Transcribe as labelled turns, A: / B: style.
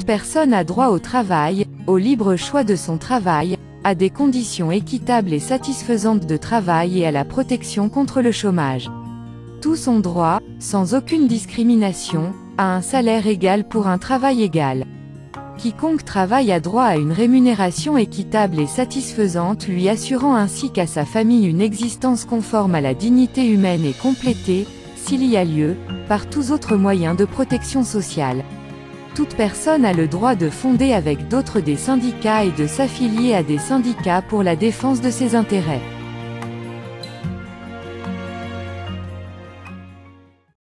A: Toute personne a droit au travail, au libre choix de son travail, à des conditions équitables et satisfaisantes de travail et à la protection contre le chômage. Tous ont droit, sans aucune discrimination, à un salaire égal pour un travail égal. Quiconque travaille a droit à une rémunération équitable et satisfaisante lui assurant ainsi qu'à sa famille une existence conforme à la dignité humaine et complétée, s'il y a lieu, par tous autres moyens de protection sociale. Toute personne a le droit de fonder avec d'autres des syndicats et de s'affilier à des syndicats pour la défense de ses intérêts.